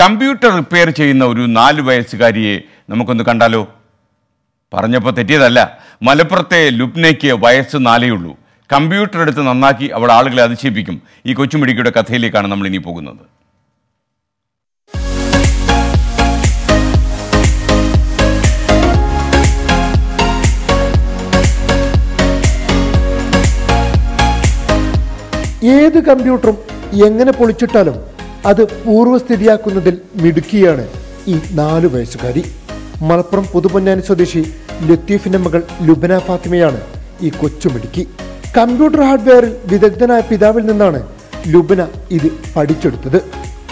Computer repair ചെയ്യുന്ന ഒരു നാല് വയസ്സുകാരിയെ നമുക്കൊന്ന് കണ്ടാലോ? പറഞ്ഞപ്പോൾ തെറ്റിയതല്ല. മലപ്പുറത്തെ ലുപ്നയ്ക്ക് വയസ്സ് നാലേ ഉള്ളൂ. കമ്പ്യൂട്ടർ എടുത്ത് നന്നാക്കി അവൾ ആളുകളെ അതിശയിപ്പിക്കും. ഈ കൊച്ചുമിടിക്കയുടെ കഥയിലേക്കാണ് നമ്മൾ ഇനി പോകുന്നത്. ഏത് കമ്പ്യൂട്ടറും എങ്ങനെ പൊളിച്ചിട്ടാലും അത് പൂർവസ്ഥിതിയാക്കുന്നതിൽ മിടുക്കിയാണ് ഈ നാലു വയസ്സുകാരി. മലപ്പുറം പുതുപൊന്നാനി സ്വദേശി ലത്തീഫിന്റെ മകൾ ലുബന ഫാത്തിമയാണ് ഈ കൊച്ചുമിടുക്കി കമ്പ്യൂട്ടർ ഹാർഡ്വെയറിൽ വിദഗ്ധനായ പിതാവിൽ നിന്നാണ് ലുബന ഇത് പഠിച്ചെടുത്തത്.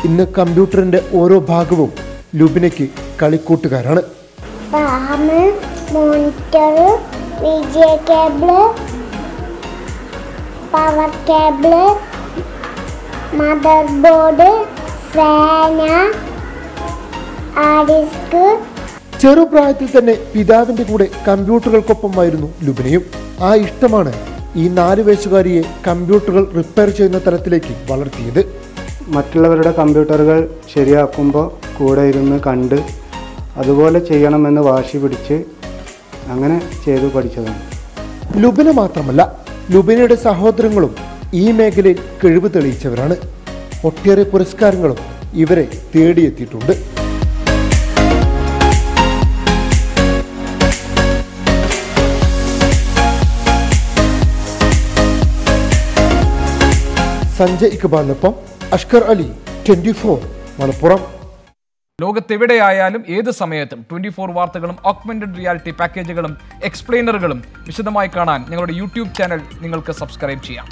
ഇന്ന് കമ്പ്യൂട്ടറിന്റെ ഓരോ ഭാഗവും ലുബിനയ്ക്ക് കളിക്കൂട്ടുകാരാണ്. Power cable motherboard fan disk ചെറുപ്രായത്തിൽ തന്നെ പിതാവിന്റെ കൂടെ കമ്പ്യൂട്ടറുകൾക്കൊപ്പമായിരുന്നു ലുബിനയും. ആ ഇഷ്ടമാണ് ഈ നാല് വയസ്സുകാരിയെ കമ്പ്യൂട്ടറുകൾ റിപ്പയർ ചെയ്യുന്ന തരത്തിലേക്ക് വളർത്തിയത്. മറ്റുള്ളവരുടെ കമ്പ്യൂട്ടറുകൾ ശരിയാക്കുമ്പോൾ കൂടെ ഇരുന്ന് കണ്ട് അതുപോലെ ചെയ്യണമെന്ന് വാശി പിടിച്ച് അങ്ങനെ ചെയ്തു പഠിച്ചതാണ്. ലുബിന മാത്രമല്ല ലുബിനയുടെ സഹോദരങ്ങളും ഈ മേഖലയിൽ കഴിവ് തെളിയിച്ചവരാണ്. ഒട്ടേറെ പുരസ്കാരങ്ങളും ഇവരെ തേടിയെത്തിയിട്ടുണ്ട്. സഞ്ജയ് ഇക്ബാലിനൊപ്പം അഷ്കർ അലി ട്വന്റി ഫോർ മലപ്പുറം. ലോകത്തെവിടെയായാലും ഏത് സമയത്തും ട്വന്റി ഫോർ വാർത്തകളും ഓഗ്മെന്റഡ് റിയാലിറ്റി പാക്കേജുകളും എക്സ്പ്ലെയിനറുകളും വിശദമായി കാണാൻ ഞങ്ങളുടെ യൂട്യൂബ് ചാനൽ നിങ്ങൾക്ക് സബ്സ്ക്രൈബ് ചെയ്യാം.